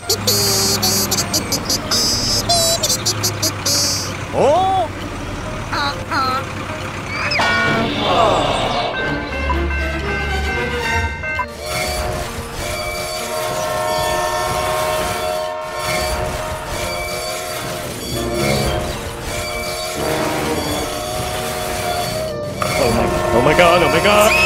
Oh! Oh my, oh my god, oh my god!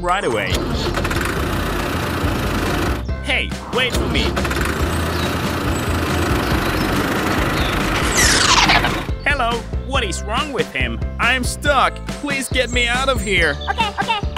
Come right away. Hey, wait for me. Hello. What is wrong with him? I'm stuck. Please get me out of here. Okay, okay.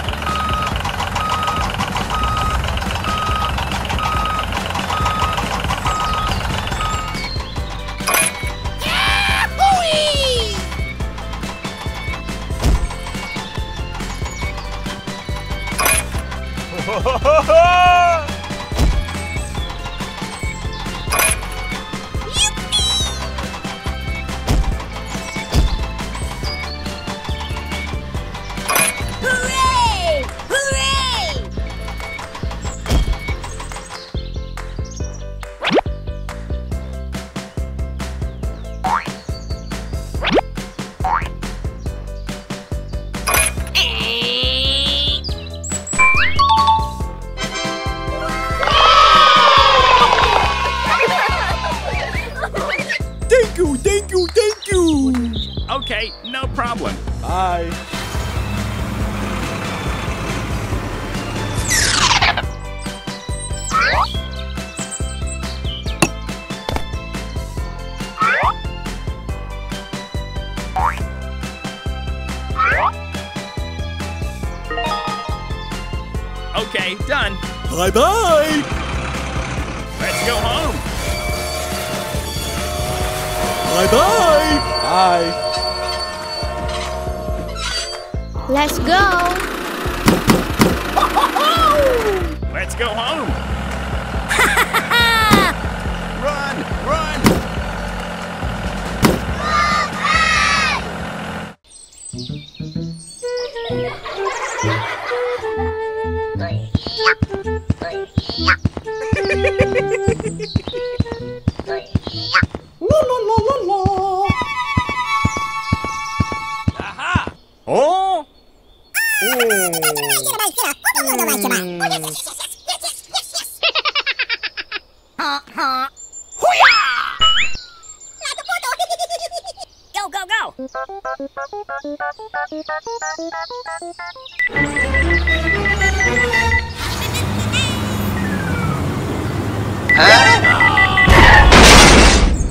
Bye bye. Let's go home. Bye bye. Bye. Let's go. Let's go home.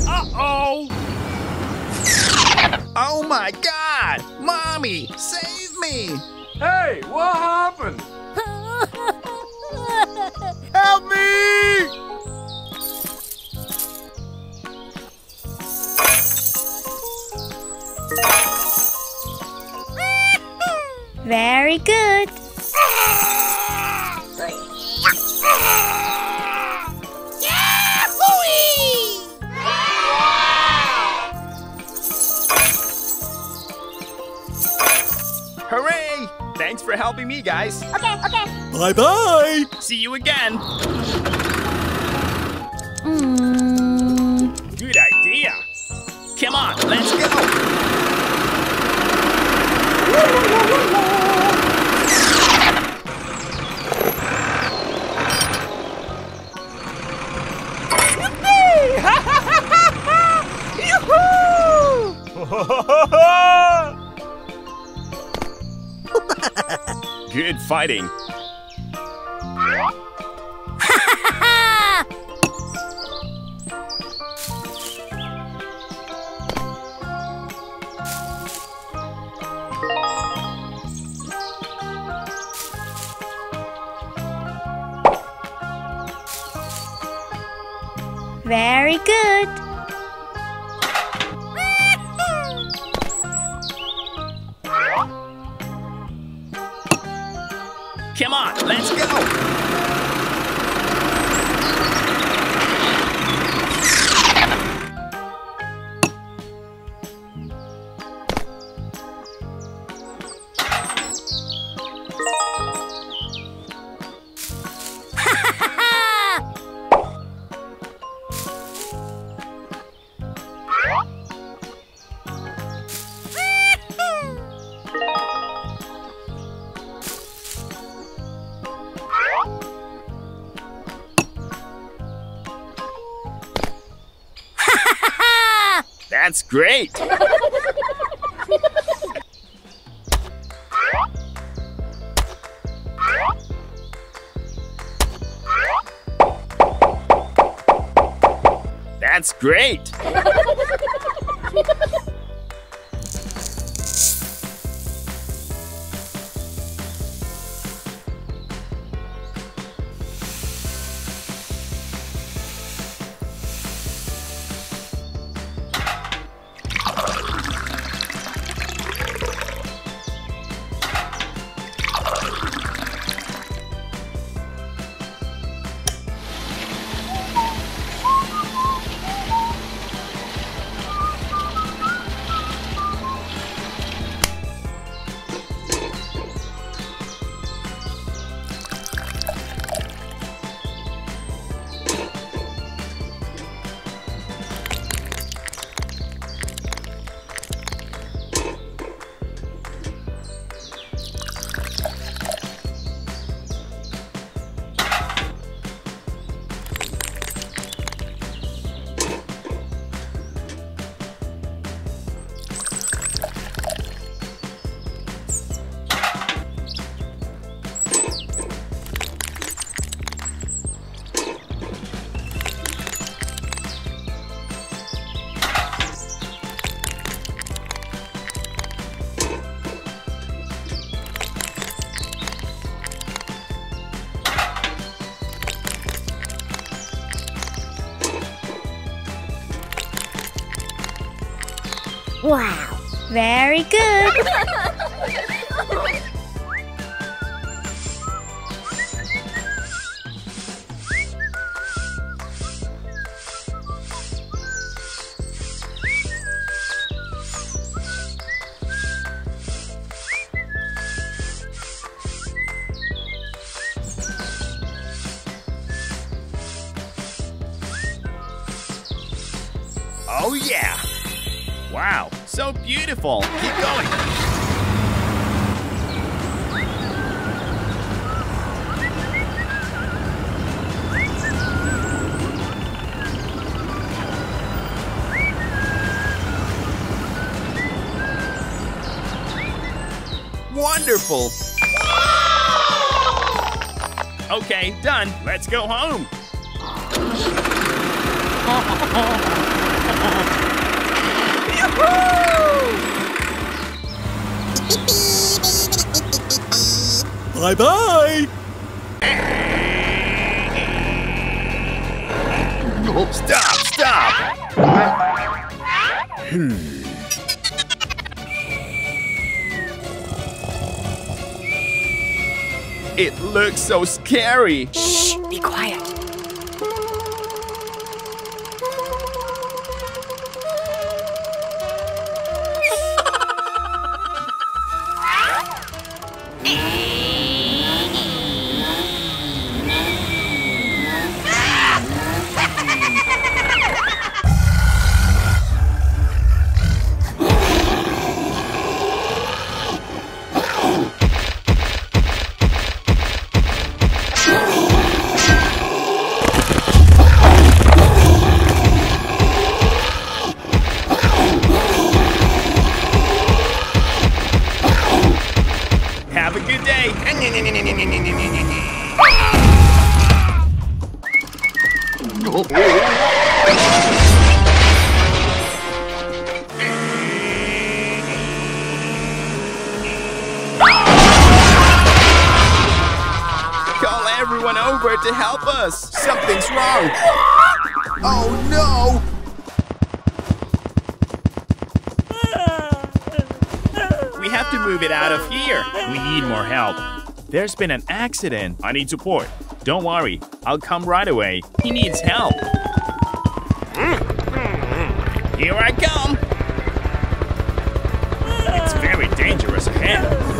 Uh-oh! Oh my god! Mommy, save me! Hey, what happened? Help me! Very good. Hooray! Thanks for helping me, guys. Okay, okay. Bye bye! See you again. Mm. Good idea. Come on, let's go. Good fighting. That's great. Oh, yeah. Wow, so beautiful. Keep going. Wonderful. Okay, done. Let's go home. Bye bye. Stop, stop. Hmm. It looks so scary. Shh, be quiet. Have a good day. Call everyone over to help us. Something's wrong. Oh no! To move it out of here. We need more help. There's been an accident. I need support. Don't worry, I'll come right away. He needs help. Here I come. It's very dangerous ahead.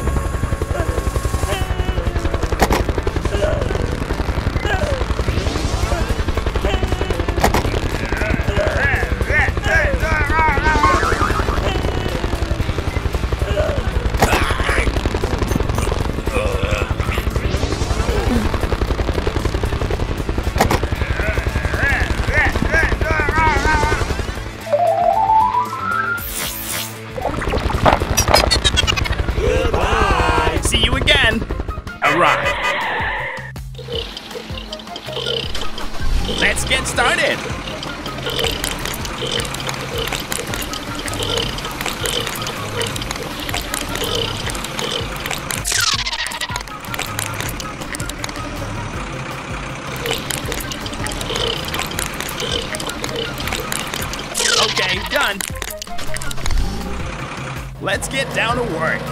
Let's get started. Okay, done. Let's get down to work.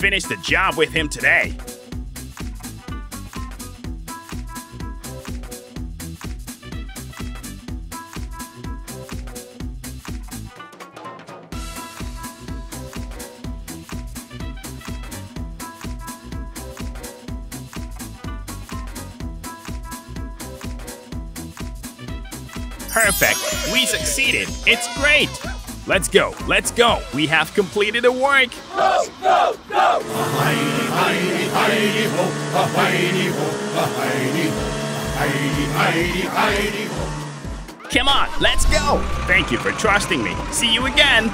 Finish the job with him today. Perfect. We succeeded. It's great. Let's go. Let's go. We have completed the work. Go, go, go. Come on, let's go. Thank you for trusting me. See you again.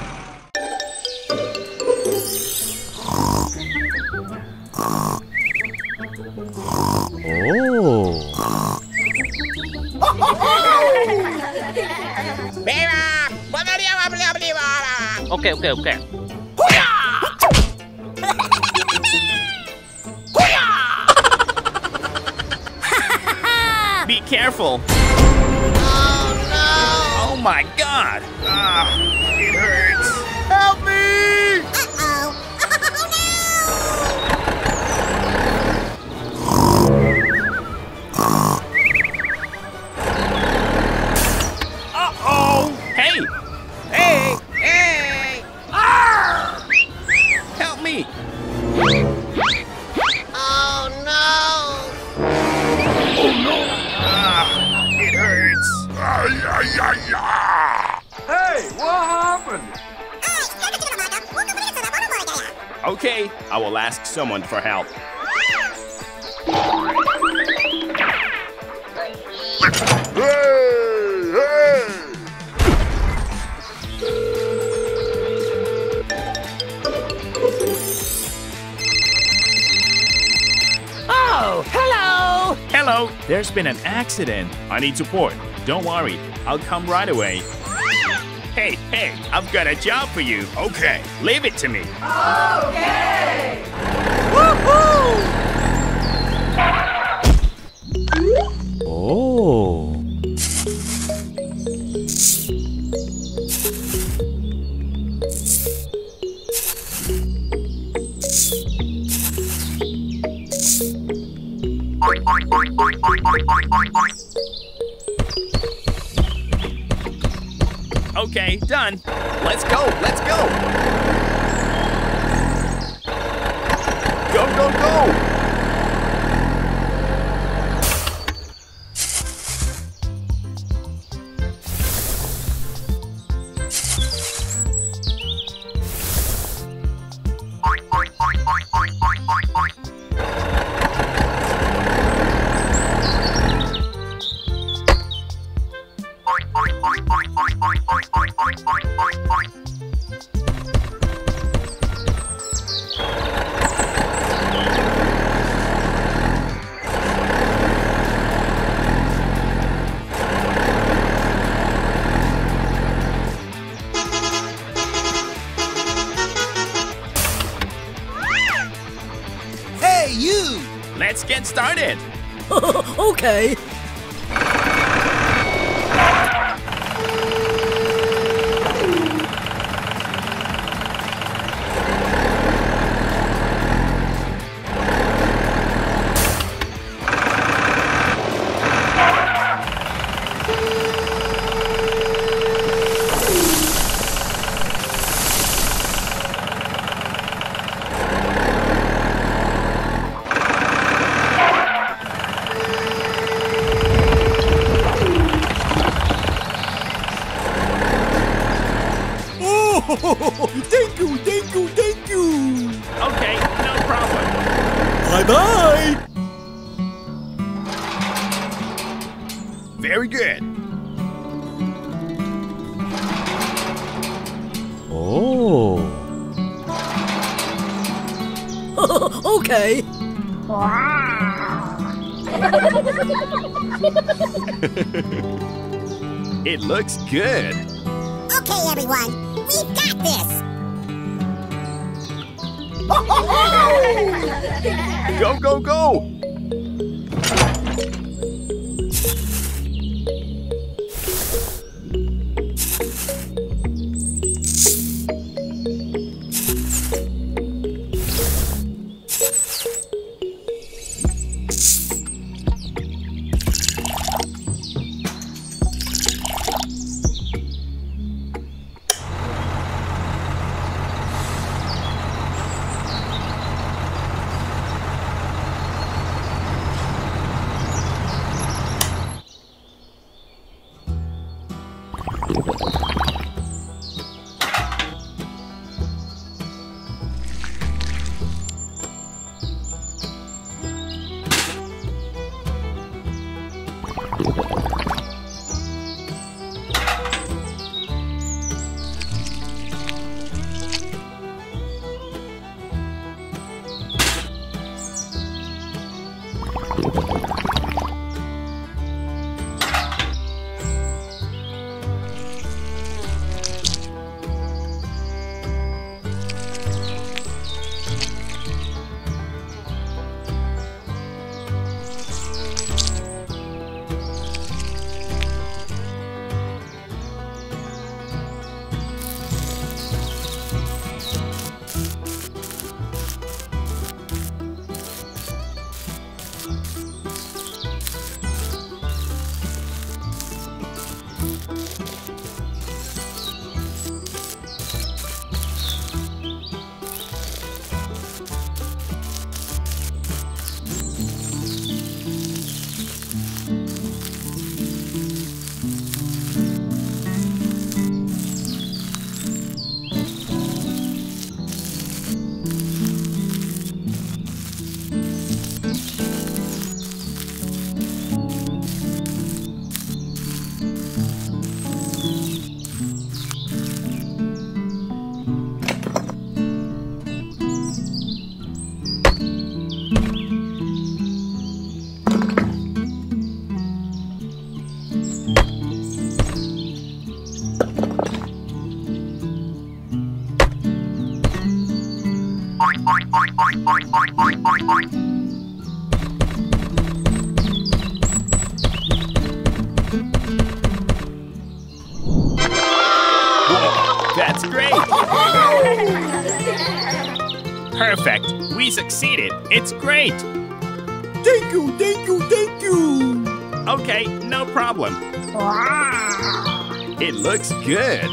Oke oke oke. Be careful. Oh no! Oh my god! Ah, it hurts. Help me! Okay, I will ask someone for help. Oh, hello. Hello, there's been an accident. I need support. Don't worry, I'll come right away. Hey, hey, I've got a job for you. Okay, leave it to me. Oh. Okay, done. Let's go, let's go. Let's get started. okay. Looks good. Okay, everyone, we've got this. Go, go, go! Succeeded. It's great. Thank you, thank you, thank you. Okay, no problem. It looks good.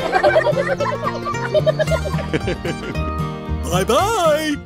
Bye bye.